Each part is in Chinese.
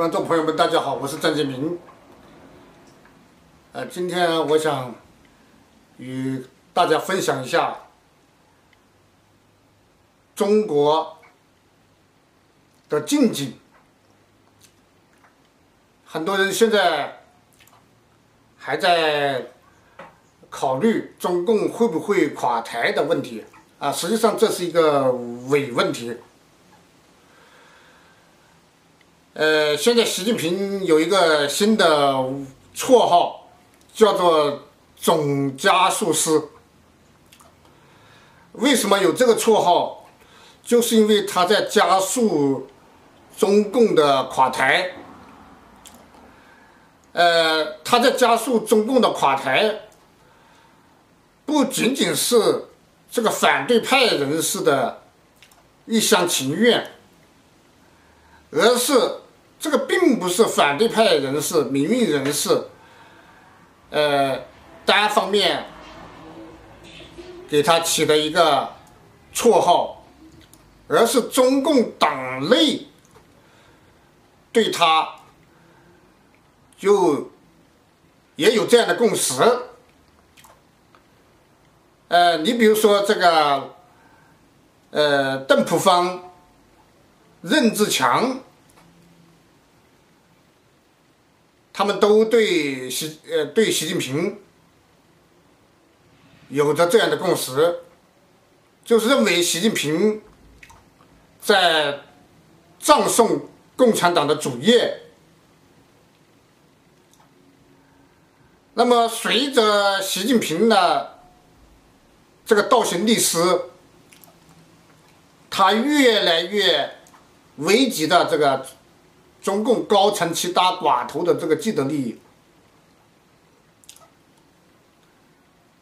观众朋友们，大家好，我是张建明。呃，今天我想与大家分享一下中国的近景。很多人现在还在考虑中共会不会垮台的问题啊，实际上这是一个伪问题。呃，现在习近平有一个新的绰号，叫做“总加速师”。为什么有这个绰号？就是因为他在加速中共的垮台。呃，他在加速中共的垮台，不仅仅是这个反对派人士的一厢情愿，而是。这个并不是反对派人士、民运人士，呃，单方面给他起的一个绰号，而是中共党内对他就也有这样的共识。呃，你比如说这个，呃，邓朴方、任志强。他们都对习呃对习近平有着这样的共识，就是认为习近平在葬送共产党的主业。那么随着习近平的这个倒行逆施，他越来越危急的这个。中共高层七大寡头的这个既得利益，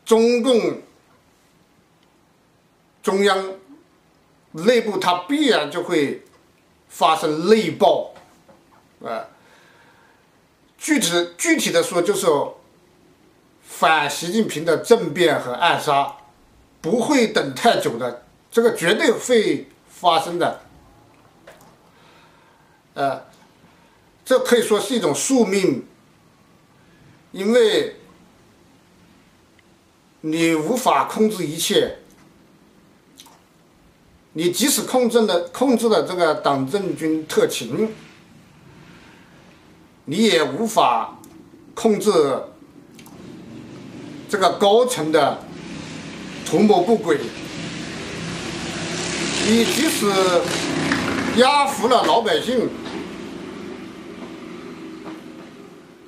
中共中央内部它必然就会发生内爆，啊，具体具体的说就是反习近平的政变和暗杀不会等太久的，这个绝对会发生的，呃。这可以说是一种宿命，因为你无法控制一切，你即使控制了控制了这个党政军特勤，你也无法控制这个高层的图谋不轨，你即使压服了老百姓。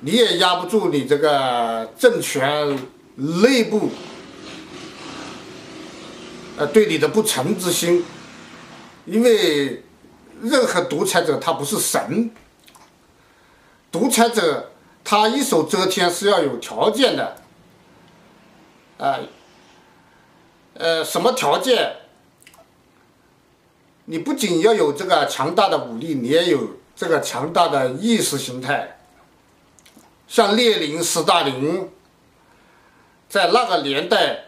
你也压不住你这个政权内部，呃，对你的不臣之心，因为任何独裁者他不是神，独裁者他一手遮天是要有条件的，啊，呃，什么条件？你不仅要有这个强大的武力，你也有这个强大的意识形态。像列宁、斯大林，在那个年代，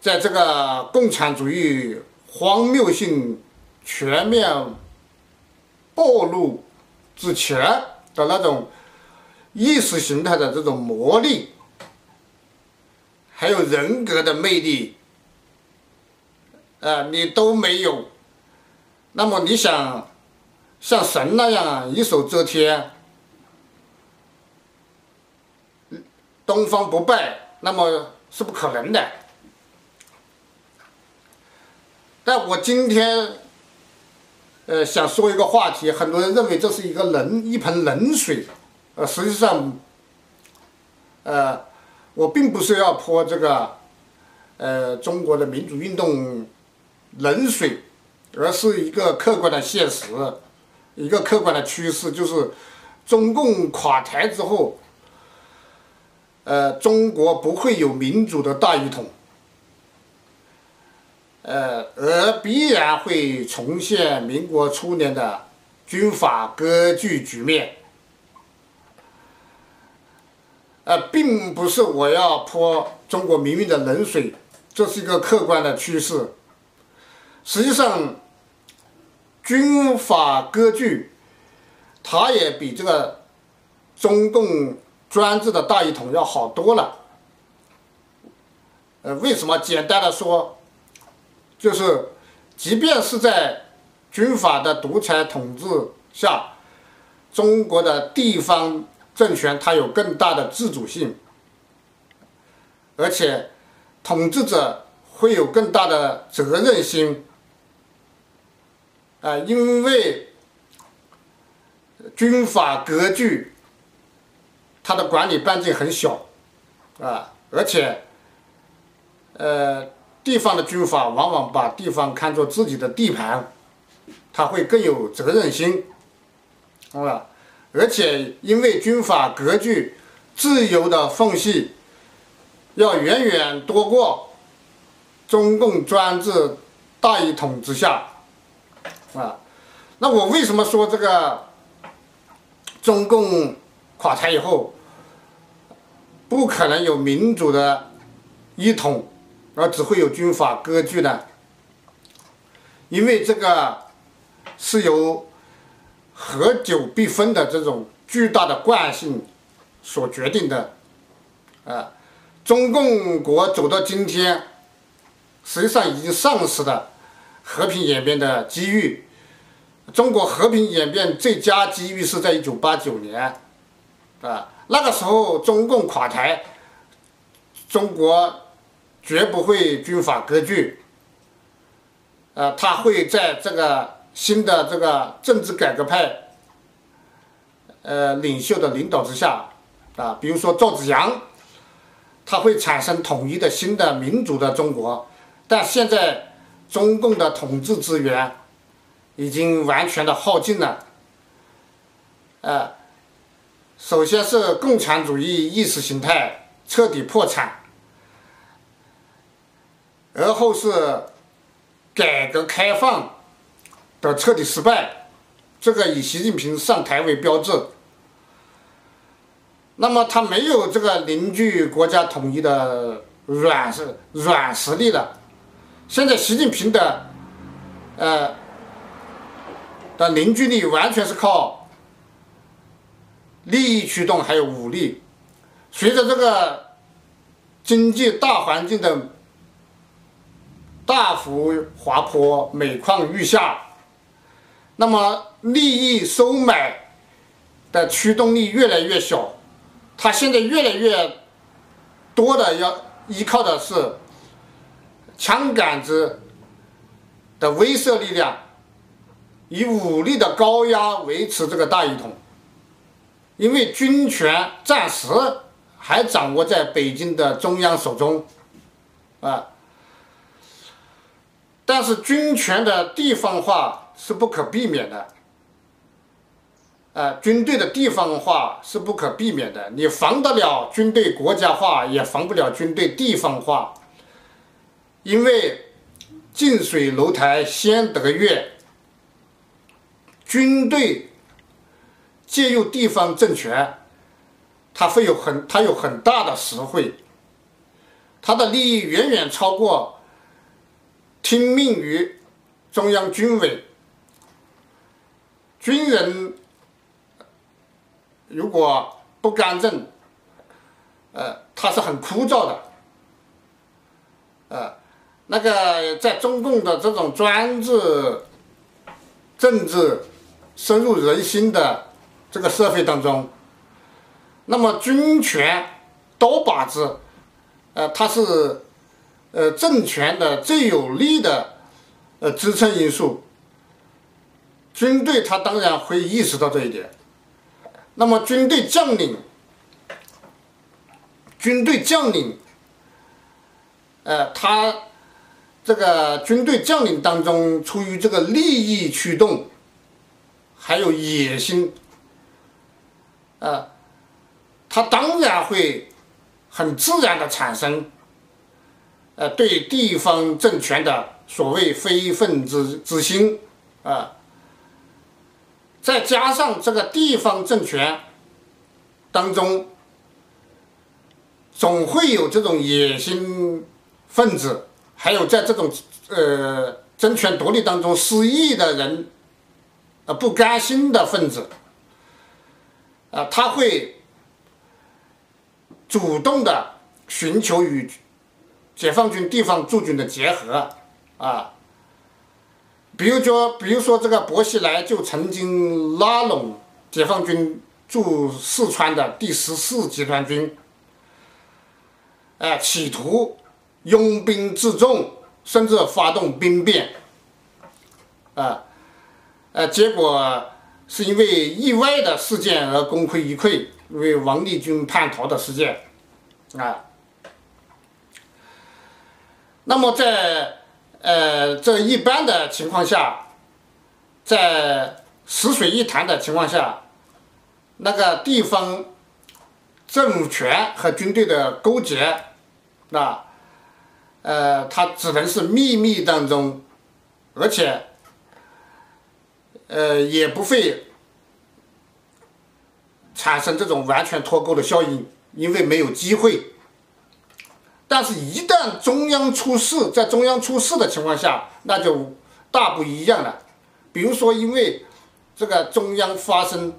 在这个共产主义荒谬性全面暴露之前的那种意识形态的这种魔力，还有人格的魅力，呃，你都没有。那么你想像神那样一手遮天？东方不败，那么是不可能的。但我今天，呃，想说一个话题，很多人认为这是一个冷一盆冷水，呃，实际上，呃，我并不是要泼这个，呃，中国的民主运动冷水，而是一个客观的现实，一个客观的趋势，就是中共垮台之后。呃，中国不会有民主的大一统，呃，而必然会重现民国初年的军阀割据局面。呃，并不是我要泼中国民运的冷水，这是一个客观的趋势。实际上，军阀割据，它也比这个中共专制的大一统要好多了。呃，为什么？简单的说，就是即便是在军阀的独裁统治下，中国的地方政权它有更大的自主性，而且统治者会有更大的责任心。啊，因为军阀割据，它的管理半径很小，啊，而且，呃，地方的军阀往往把地方看作自己的地盘，他会更有责任心，啊，而且因为军阀割据，自由的缝隙要远远多过中共专制大一统之下。啊，那我为什么说这个中共垮台以后不可能有民主的一统，而只会有军阀割据的？因为这个是由合久必分的这种巨大的惯性所决定的。啊，中共国走到今天，实际上已经丧失了。和平演变的机遇，中国和平演变最佳机遇是在一九八九年，啊，那个时候中共垮台，中国绝不会军阀割据，呃，他会在这个新的这个政治改革派，呃，领袖的领导之下，啊，比如说赵紫阳，他会产生统一的新的民主的中国，但现在。中共的统治资源已经完全的耗尽了，呃，首先是共产主义意识形态彻底破产，而后是改革开放的彻底失败，这个以习近平上台为标志。那么他没有这个凝聚国家统一的软实软实力了。现在习近平的，呃，的凝聚力完全是靠利益驱动，还有武力。随着这个经济大环境的大幅滑坡，每况愈下，那么利益收买的驱动力越来越小，他现在越来越多的要依靠的是。枪杆子的威慑力量，以武力的高压维持这个大一统，因为军权暂时还掌握在北京的中央手中，啊，但是军权的地方化是不可避免的，啊，军队的地方化是不可避免的，你防得了军队国家化，也防不了军队地方化。因为近水楼台先得月，军队介入地方政权，它会有很它有很大的实惠，它的利益远远超过听命于中央军委。军人如果不干政，呃，他是很枯燥的，呃。那个在中共的这种专制政治深入人心的这个社会当中，那么军权刀把子，呃，它是呃政权的最有力的呃支撑因素。军队他当然会意识到这一点。那么军队将领，军队将领，呃，他。这个军队将领当中，出于这个利益驱动，还有野心，啊，他当然会很自然的产生，呃，对地方政权的所谓非分之之心，啊，再加上这个地方政权当中，总会有这种野心分子。还有在这种呃争权夺利当中失意的人，呃不甘心的分子，啊，他会主动的寻求与解放军地方驻军的结合啊。比如说，比如说这个薄熙来就曾经拉拢解放军驻四川的第十四集团军，哎，企图拥兵自重，甚至发动兵变，啊，呃，结果是因为意外的事件而功亏一篑，为王立军叛逃的事件，啊，那么在。呃，这一般的情况下，在死水一潭的情况下，那个地方政权和军队的勾结，那呃，它只能是秘密当中，而且呃，也不会产生这种完全脱钩的效应，因为没有机会。但是，一旦中央出事，在中央出事的情况下，那就大不一样了。比如说，因为这个中央发生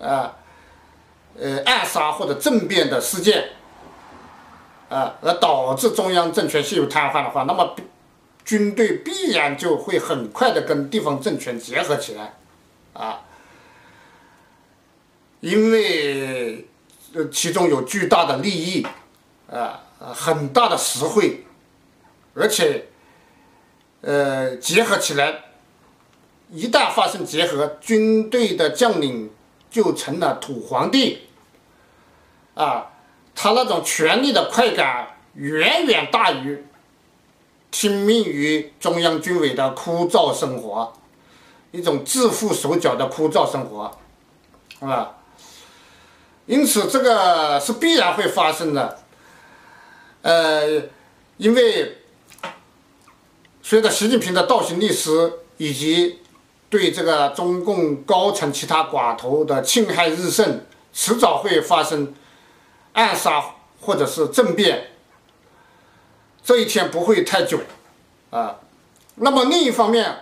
啊，呃，暗杀或者政变的事件啊，而导致中央政权陷入瘫痪的话，那么军队必然就会很快的跟地方政权结合起来啊，因为呃其中有巨大的利益啊。很大的实惠，而且，呃，结合起来，一旦发生结合，军队的将领就成了土皇帝，啊，他那种权力的快感远远大于听命于中央军委的枯燥生活，一种自缚手脚的枯燥生活，啊，因此这个是必然会发生的。呃，因为随着习近平的倒行逆施，以及对这个中共高层其他寡头的侵害日甚，迟早会发生暗杀或者是政变，这一天不会太久啊。那么另一方面，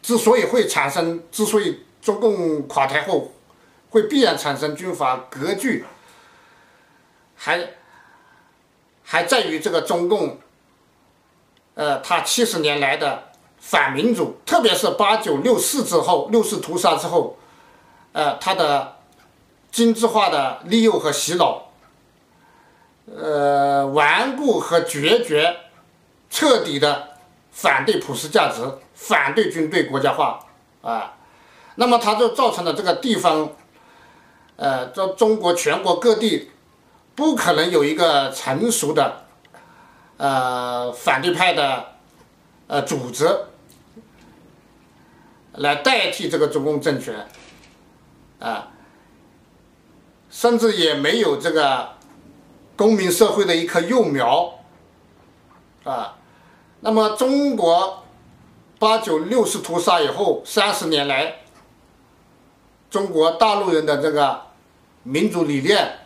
之所以会产生，之所以中共垮台后会必然产生军阀割据，还。还在于这个中共，呃，他七十年来的反民主，特别是八九六四之后，六四屠杀之后，呃，他的精致化的利诱和洗脑，呃，顽固和决绝，彻底的反对普世价值，反对军队国家化啊，那么它就造成了这个地方，呃，这中国全国各地。不可能有一个成熟的，呃，反对派的，呃，组织来代替这个中共政权，啊，甚至也没有这个公民社会的一棵幼苗，啊，那么中国八九六四屠杀以后三十年来，中国大陆人的这个民主理念。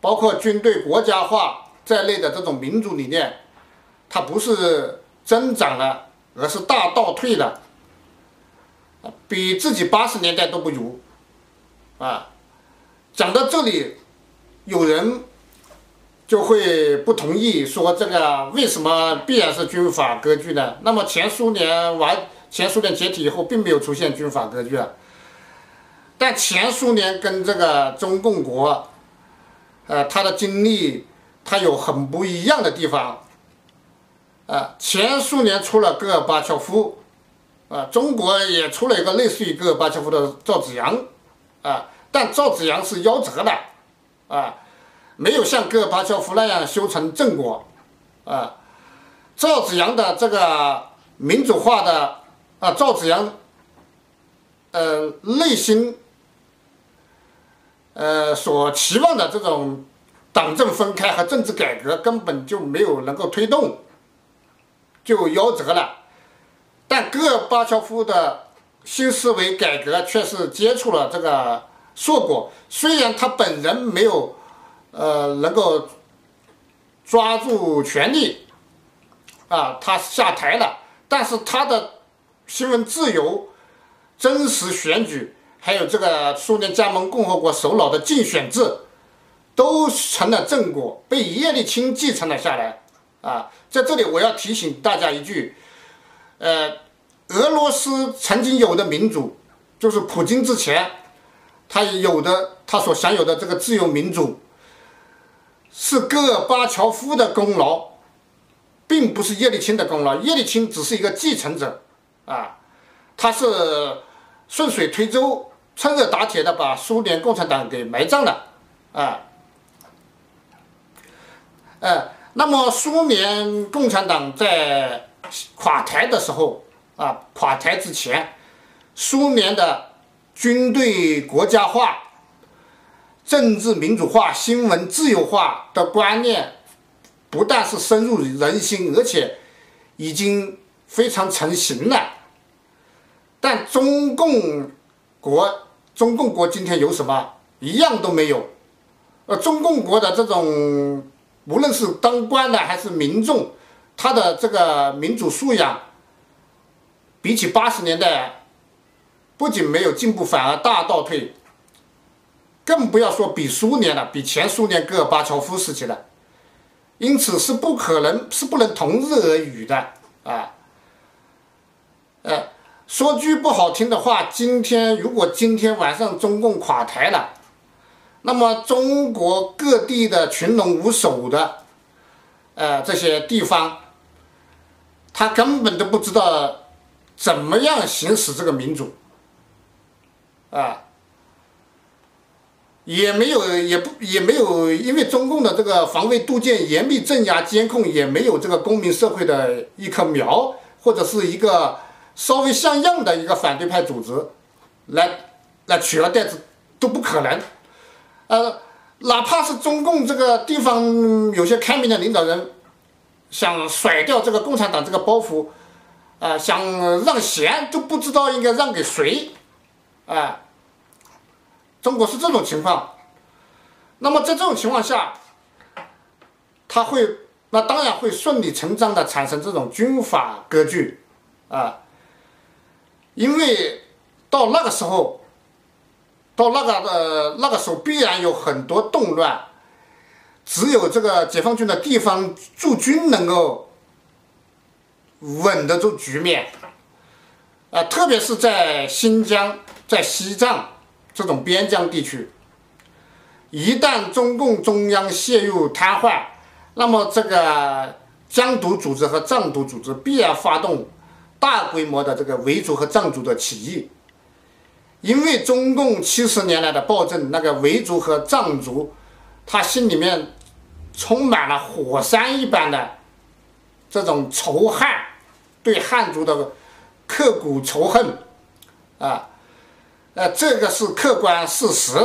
包括军队国家化在内的这种民主理念，它不是增长了，而是大倒退了，比自己八十年代都不如，啊，讲到这里，有人就会不同意，说这个为什么必然是军阀割据呢？那么前苏联完，前苏联解体以后，并没有出现军阀割据啊，但前苏联跟这个中共国。呃，他的经历，他有很不一样的地方。啊，前苏联出了戈尔巴乔夫，啊，中国也出了一个类似于戈尔巴乔夫的赵紫阳，啊，但赵紫阳是夭折了，啊，没有像戈尔巴乔夫那样修成正果，啊，赵紫阳的这个民主化的，啊，赵紫阳，呃，内心。呃，所期望的这种党政分开和政治改革根本就没有能够推动，就夭折了。但戈尔巴乔夫的新思维改革却是接触了这个硕果。虽然他本人没有呃能够抓住权力，啊，他下台了，但是他的新闻自由、真实选举。还有这个苏联加盟共和国首脑的竞选制，都成了正果，被叶利钦继承了下来。啊，在这里我要提醒大家一句，呃，俄罗斯曾经有的民主，就是普京之前，他有的他所享有的这个自由民主，是戈尔巴乔夫的功劳，并不是叶利钦的功劳。叶利钦只是一个继承者，啊，他是顺水推舟、趁热打铁的把苏联共产党给埋葬了，啊，呃。那么，苏联共产党在垮台的时候啊，垮台之前，苏联的军队国家化、政治民主化、新闻自由化的观念，不但是深入人心，而且已经非常成型了。但中共国，中共国今天有什么？一样都没有。呃，中共国的这种。无论是当官的还是民众，他的这个民主素养，比起八十年代，不仅没有进步，反而大倒退。更不要说比苏联了，比前苏联戈尔巴乔夫时期了。因此是不可能，是不能同日而语的啊。呃，说句不好听的话，今天如果今天晚上中共垮台了。那么，中国各地的群龙无首的，呃，这些地方，他根本都不知道怎么样行使这个民主，啊，也没有，也不，也没有，因为中共的这个防卫杜渐、严密镇压、监控，也没有这个公民社会的一棵苗，或者是一个稍微像样的一个反对派组织，来来取而代之，都不可能。呃，哪怕是中共这个地方有些开明的领导人，想甩掉这个共产党这个包袱，啊，想让贤都不知道应该让给谁，哎，中国是这种情况。那么在这种情况下，他会，那当然会顺理成章的产生这种军阀割据，啊，因为到那个时候。到那个的那个时候，必然有很多动乱，只有这个解放军的地方驻军能够稳得住局面，啊，特别是在新疆、在西藏这种边疆地区，一旦中共中央陷入瘫痪，那么这个疆独组织和藏独组织必然发动大规模的这个维族和藏族的起义。因为中共七十年来的暴政，那个维族和藏族，他心里面充满了火山一般的这种仇恨，对汉族的刻骨仇恨，啊，呃，这个是客观事实，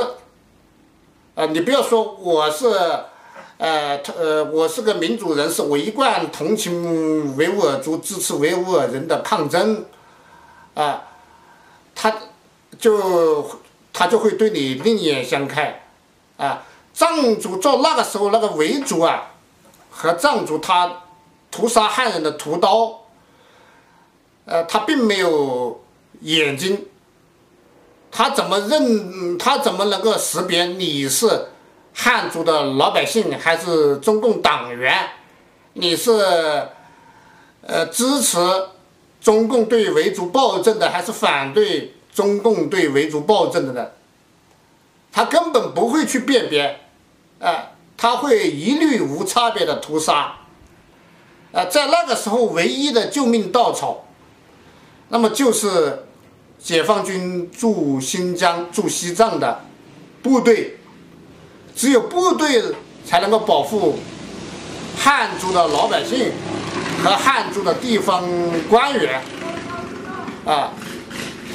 啊，你不要说我是，呃，呃，我是个民主人士，我一贯同情维吾尔族，支持维吾尔人的抗争，啊，他。就他就会对你另眼相看，啊，藏族到那个时候那个维族啊，和藏族他屠杀汉人的屠刀，呃，他并没有眼睛，他怎么认？他怎么能够识别你是汉族的老百姓还是中共党员？你是呃支持中共对维族暴政的，还是反对？中共对维族暴政的呢，他根本不会去辨别，啊，他会一律无差别的屠杀，啊，在那个时候唯一的救命稻草，那么就是解放军驻新疆、驻西藏的部队，只有部队才能够保护汉族的老百姓和汉族的地方官员，啊。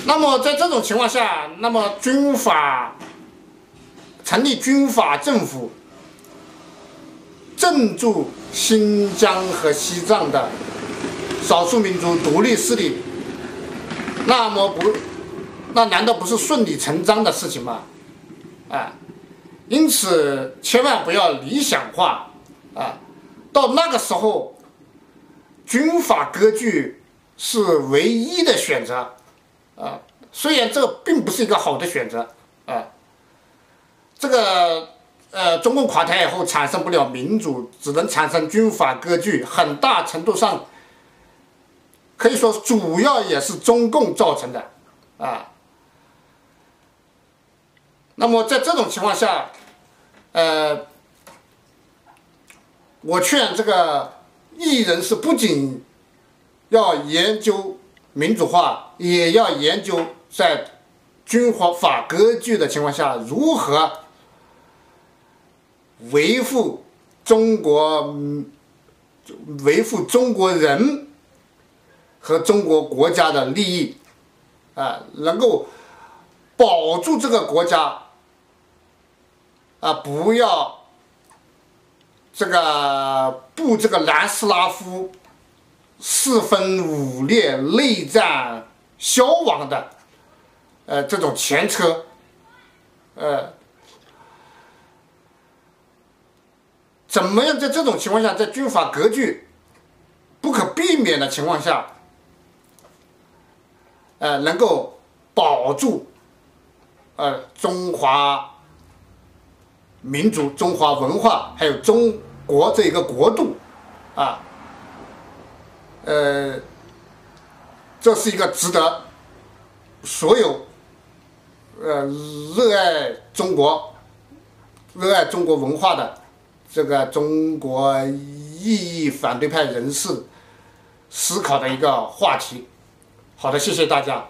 那么在这种情况下，那么军法成立军法政府，镇住新疆和西藏的少数民族独立势力，那么不，那难道不是顺理成章的事情吗？啊，因此千万不要理想化啊！到那个时候，军阀割据是唯一的选择。啊，虽然这并不是一个好的选择，啊，这个呃，中共垮台以后产生不了民主，只能产生军阀割据，很大程度上可以说主要也是中共造成的，啊。那么在这种情况下，呃，我劝这个艺人是不仅要研究民主化，也要研究在军阀割据的情况下如何维护中国、维护中国人和中国国家的利益，啊，能够保住这个国家。啊，不要这个步这个南斯拉夫四分五裂、内战消亡的呃这种前车，呃，怎么样在这种情况下，在军阀割据不可避免的情况下，呃，能够保住呃中华。民族、中华文化，还有中国这一个国度，啊，呃，这是一个值得所有呃热爱中国、热爱中国文化的这个中国异议反对派人士思考的一个话题。好的，谢谢大家。